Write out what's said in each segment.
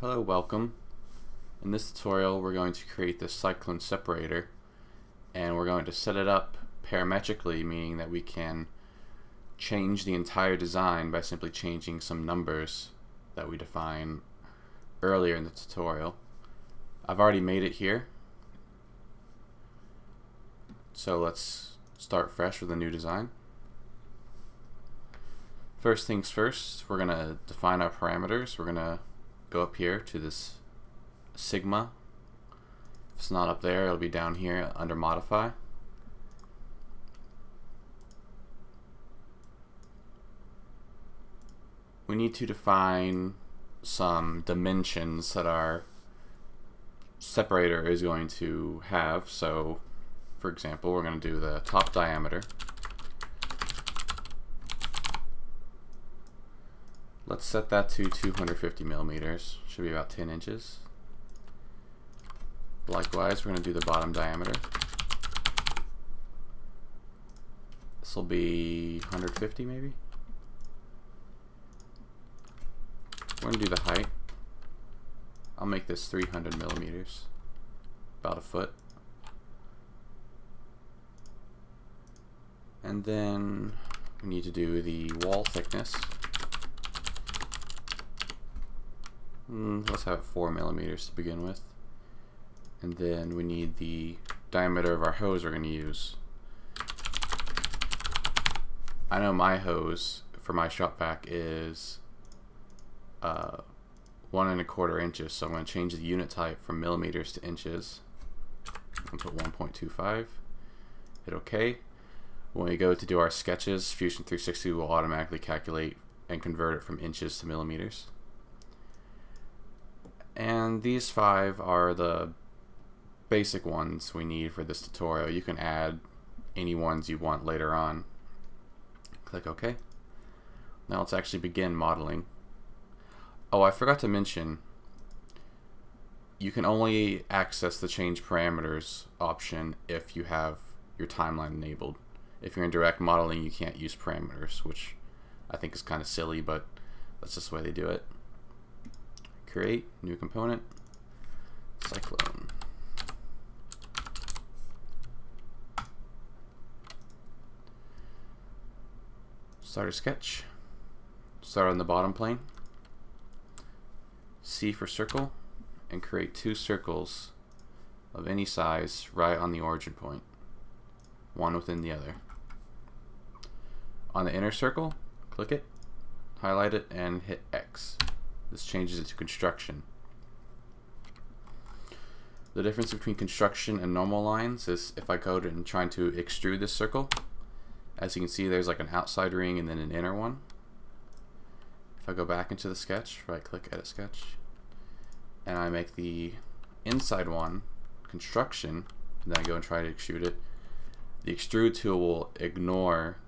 Hello, welcome. In this tutorial we're going to create this cyclone separator and we're going to set it up parametrically meaning that we can change the entire design by simply changing some numbers that we define earlier in the tutorial. I've already made it here so let's start fresh with a new design. First things first, we're going to define our parameters. We're going to go up here to this sigma. If it's not up there, it'll be down here under modify. We need to define some dimensions that our separator is going to have. So, for example, we're going to do the top diameter. Let's set that to 250 millimeters. Should be about 10 inches. Likewise, we're going to do the bottom diameter. This will be 150 maybe. We're going to do the height. I'll make this 300 millimeters. About a foot. And then we need to do the wall thickness. Mm, let's have 4 millimeters to begin with. And then we need the diameter of our hose we're going to use. I know my hose for my shop vac is uh, one and a quarter inches, so I'm going to change the unit type from millimeters to inches. I'm going to put 1.25. Hit OK. When we go to do our sketches, Fusion 360 will automatically calculate and convert it from inches to millimeters. And these five are the basic ones we need for this tutorial. You can add any ones you want later on. Click OK. Now let's actually begin modeling. Oh, I forgot to mention, you can only access the change parameters option if you have your timeline enabled. If you're in direct modeling, you can't use parameters, which I think is kind of silly, but that's just the way they do it create new component cyclone. Start a sketch. Start on the bottom plane. C for circle and create two circles of any size right on the origin point. One within the other. On the inner circle click it highlight it and hit X this changes it to construction. The difference between construction and normal lines is if I go and trying to extrude this circle, as you can see there's like an outside ring and then an inner one. If I go back into the sketch, right click edit sketch, and I make the inside one construction, and then I go and try to extrude it, the extrude tool will ignore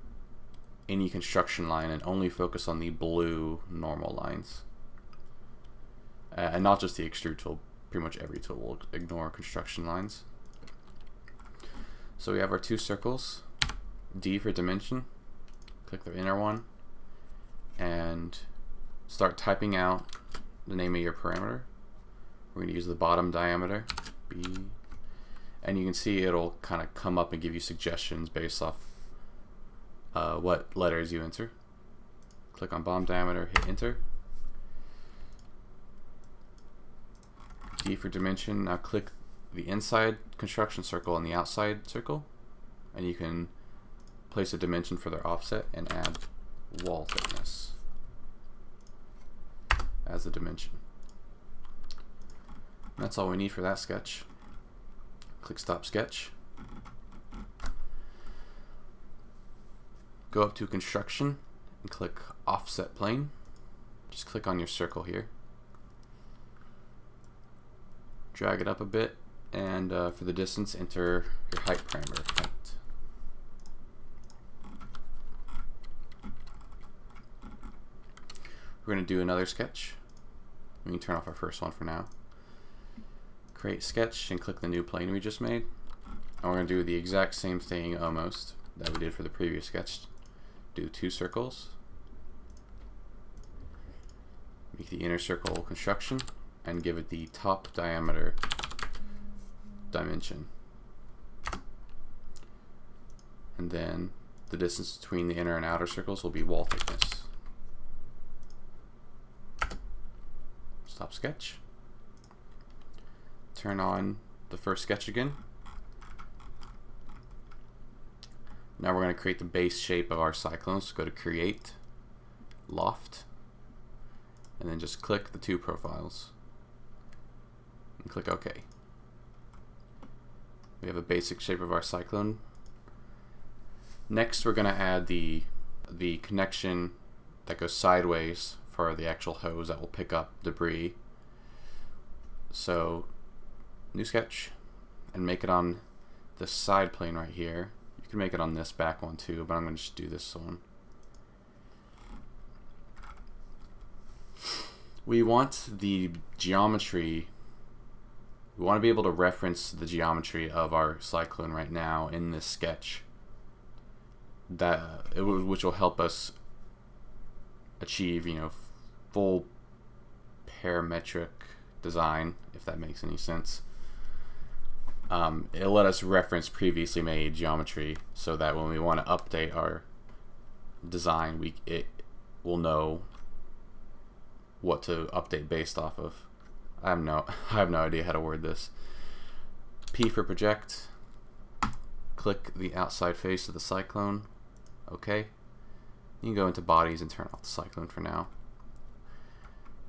any construction line and only focus on the blue normal lines uh, and not just the extrude tool, pretty much every tool will ignore construction lines. So we have our two circles, D for dimension, click the inner one, and start typing out the name of your parameter. We're going to use the bottom diameter, B, and you can see it'll kind of come up and give you suggestions based off uh, what letters you enter. Click on bottom diameter, hit enter, D for dimension. Now click the inside construction circle and the outside circle, and you can place a dimension for their offset and add wall thickness as a dimension. And that's all we need for that sketch. Click Stop Sketch. Go up to Construction and click Offset Plane. Just click on your circle here drag it up a bit, and uh, for the distance, enter your height parameter, height. We're going to do another sketch. We can turn off our first one for now. Create sketch and click the new plane we just made. And we're going to do the exact same thing almost that we did for the previous sketch. Do two circles. Make the inner circle construction and give it the top diameter dimension. And then the distance between the inner and outer circles will be wall thickness. Stop sketch. Turn on the first sketch again. Now we're going to create the base shape of our cyclones. Go to create, loft, and then just click the two profiles and click OK. We have a basic shape of our cyclone. Next we're going to add the the connection that goes sideways for the actual hose that will pick up debris. So new sketch and make it on the side plane right here. You can make it on this back one too, but I'm going to just do this one. We want the geometry, we want to be able to reference the geometry of our cyclone right now in this sketch, that it would which will help us achieve, you know, full parametric design, if that makes any sense. Um, it'll let us reference previously made geometry so that when we want to update our design, we it will know what to update based off of. I have no I have no idea how to word this. P for project. Click the outside face of the cyclone. Okay. You can go into bodies and turn off the cyclone for now.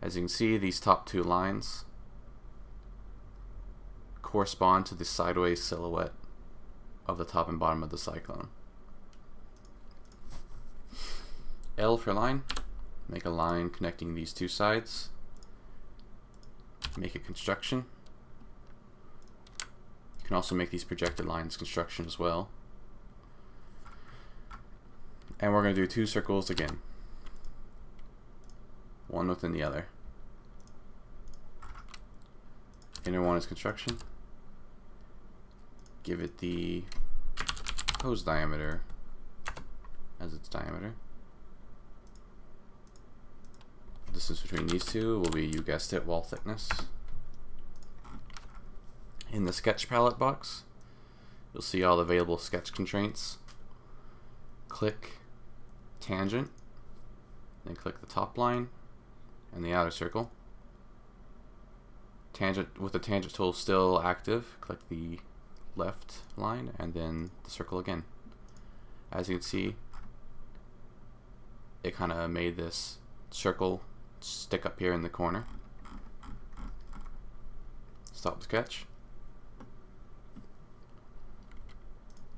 As you can see, these top two lines correspond to the sideways silhouette of the top and bottom of the cyclone. L for line, make a line connecting these two sides, make a construction. You can also make these projected lines construction as well. And we're going to do two circles again, one within the other. Inner one is construction. Give it the hose diameter as its diameter. The distance between these two will be, you guessed it, wall thickness. In the sketch palette box, you'll see all the available sketch constraints. Click tangent, then click the top line and the outer circle tangent with the tangent tool still active, click the left line and then the circle again. As you can see, it kind of made this circle stick up here in the corner. Stop sketch.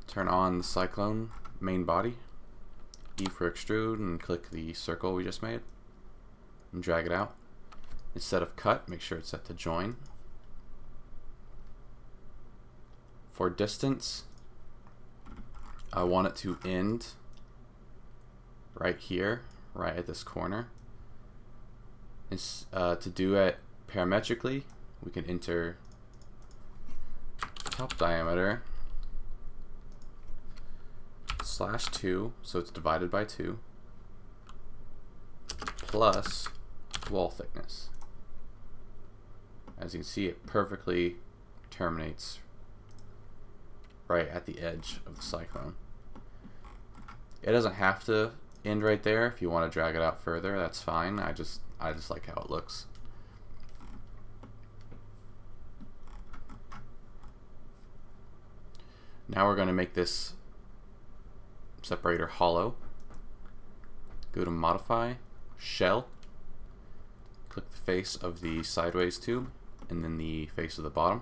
Turn on the cyclone main body. E for extrude and click the circle we just made and drag it out. Instead of cut, make sure it's set to join. For distance, I want it to end right here, right at this corner. Uh, to do it parametrically, we can enter top diameter slash 2, so it's divided by 2, plus wall thickness. As you can see, it perfectly terminates right at the edge of the cyclone. It doesn't have to end right there. If you want to drag it out further, that's fine. I just I just like how it looks. Now we're going to make this separator hollow. Go to Modify, Shell, click the face of the sideways tube, and then the face of the bottom.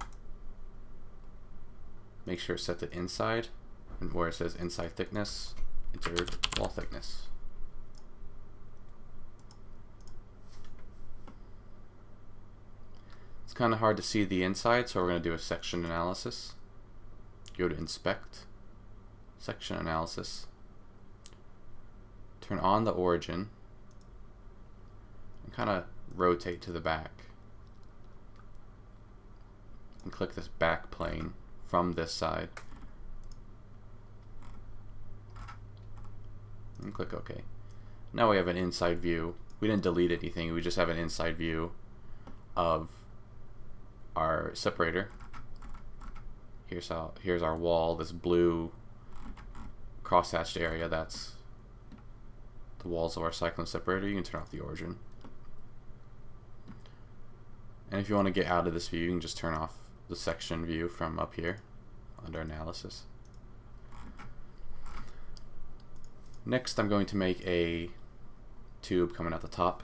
Make sure it's set to inside, and where it says inside thickness, enter wall thickness. It's kind of hard to see the inside, so we're going to do a section analysis. Go to inspect, section analysis, turn on the origin, and kind of rotate to the back. And click this back plane from this side. And click OK. Now we have an inside view. We didn't delete anything, we just have an inside view of our separator. Here's how here's our wall, this blue cross-hatched area, that's the walls of our cyclone separator. You can turn off the origin. And if you want to get out of this view, you can just turn off the section view from up here under analysis. Next, I'm going to make a tube coming out the top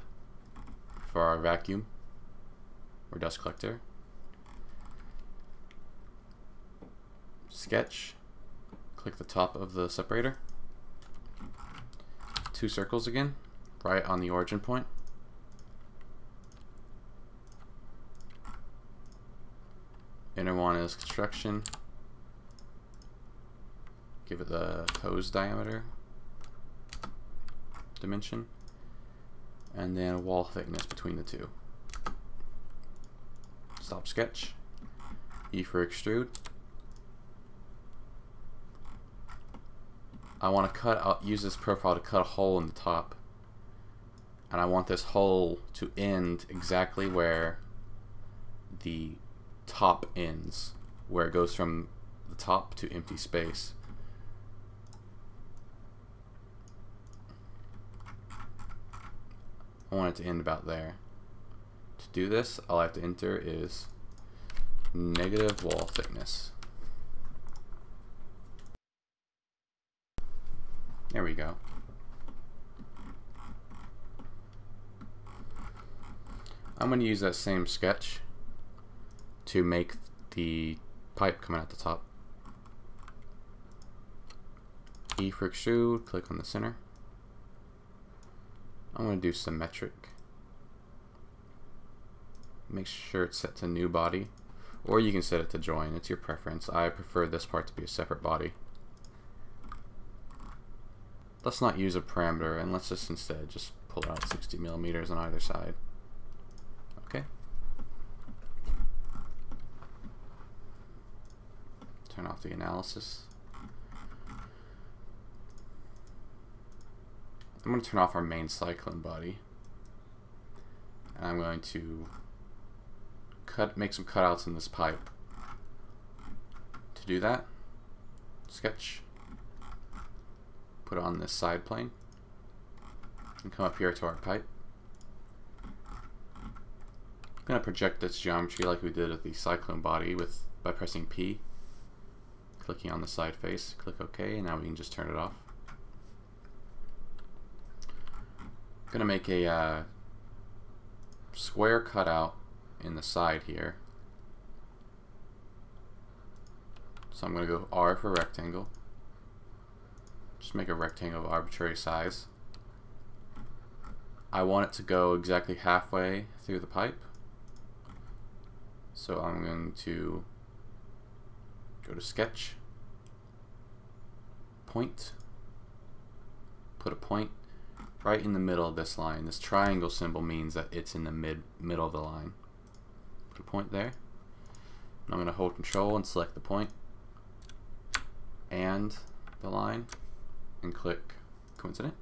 for our vacuum or dust collector. Sketch, click the top of the separator, two circles again, right on the origin point. Inner one is construction. Give it the hose diameter dimension and then wall thickness between the two. Stop sketch. E for extrude. I want to cut use this profile to cut a hole in the top. And I want this hole to end exactly where the top ends, where it goes from the top to empty space. I want it to end about there. To do this, all I have to enter is negative wall thickness. There we go. I'm going to use that same sketch to make the pipe coming out the top. E for extrude, click on the center. I'm going to do symmetric. Make sure it's set to new body. Or you can set it to join. It's your preference. I prefer this part to be a separate body. Let's not use a parameter and let's just instead just pull out 60 millimeters on either side. Okay. Turn off the analysis. I'm going to turn off our main cyclone body. And I'm going to cut, make some cutouts in this pipe. To do that, sketch, put on this side plane, and come up here to our pipe. I'm going to project this geometry like we did with the cyclone body with by pressing P, clicking on the side face, click OK, and now we can just turn it off. I'm gonna make a uh, square cutout in the side here. So I'm gonna go R for rectangle. Just make a rectangle of arbitrary size. I want it to go exactly halfway through the pipe. So I'm going to go to sketch, point, put a point right in the middle of this line. This triangle symbol means that it's in the mid middle of the line. Put a point there. And I'm going to hold control and select the point and the line and click coincident.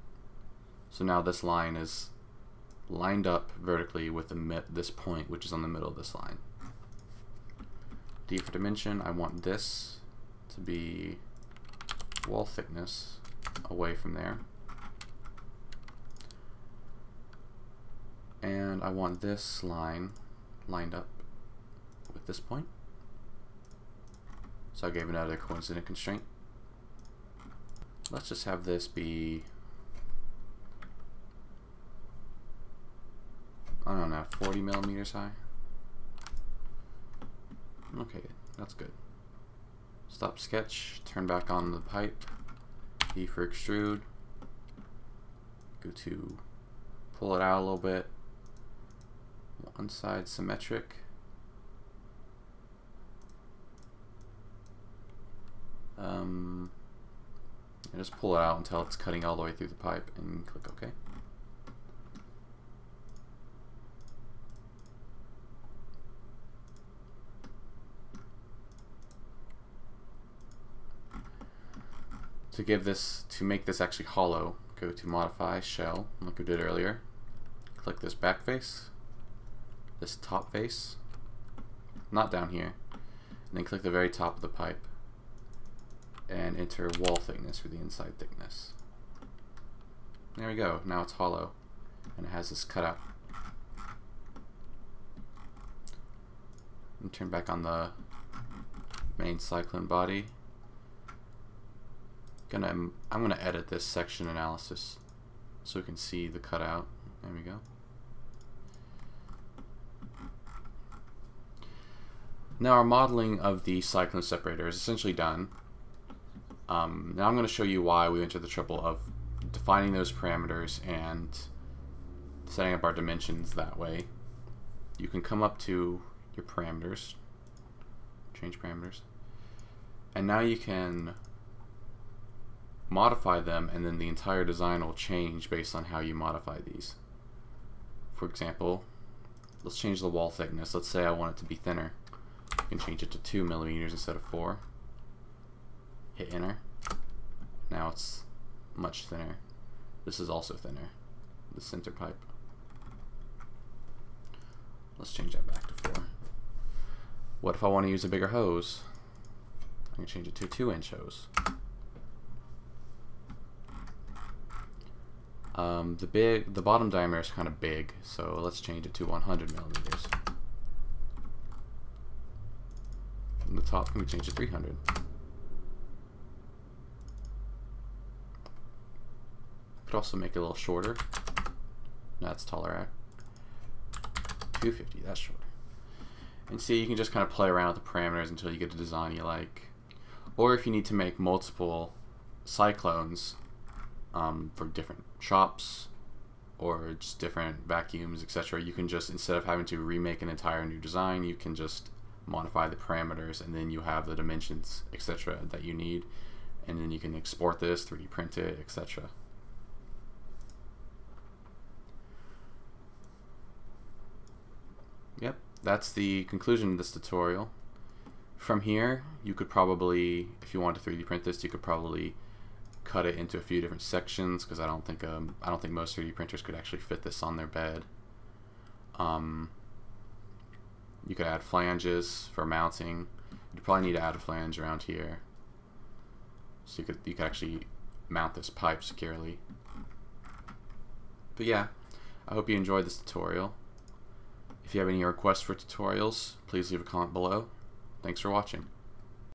So now this line is lined up vertically with this point which is on the middle of this line. D for dimension, I want this to be wall thickness away from there. and I want this line lined up with this point. So I gave another coincident constraint. Let's just have this be, I don't know, 40 millimeters high. Okay, that's good. Stop sketch, turn back on the pipe, E for extrude, go to pull it out a little bit, one side symmetric. Um, and just pull it out until it's cutting all the way through the pipe and click OK. To give this, to make this actually hollow, go to modify shell, like we did earlier. Click this back face, this top face, not down here. And then click the very top of the pipe and enter wall thickness for the inside thickness. There we go. Now it's hollow and it has this cutout. And turn back on the main cyclone body. Gonna I'm gonna edit this section analysis so we can see the cutout. There we go. Now our modeling of the cyclone separator is essentially done. Um, now I'm going to show you why we went to the triple of defining those parameters and setting up our dimensions that way. You can come up to your parameters, change parameters, and now you can modify them and then the entire design will change based on how you modify these. For example, let's change the wall thickness. Let's say I want it to be thinner. I can change it to 2 millimeters instead of 4. Hit enter. Now it's much thinner. This is also thinner. The center pipe. Let's change that back to 4. What if I want to use a bigger hose? I can change it to a 2 inch hose. Um, the big, the bottom diameter is kind of big, so let's change it to 100 millimeters. From the top, can we change to 300? Could also make it a little shorter. That's taller at 250. That's shorter. And see, you can just kind of play around with the parameters until you get a design you like. Or if you need to make multiple cyclones um, for different shops or just different vacuums, etc., you can just, instead of having to remake an entire new design, you can just modify the parameters and then you have the dimensions, etc., that you need. And then you can export this, 3D print it, etc. that's the conclusion of this tutorial. From here, you could probably, if you want to 3D print this, you could probably cut it into a few different sections because I don't think um, I don't think most 3D printers could actually fit this on their bed. Um, you could add flanges for mounting. You probably need to add a flange around here, so you could you could actually mount this pipe securely. But yeah, I hope you enjoyed this tutorial. If you have any requests for tutorials, please leave a comment below. Thanks for watching.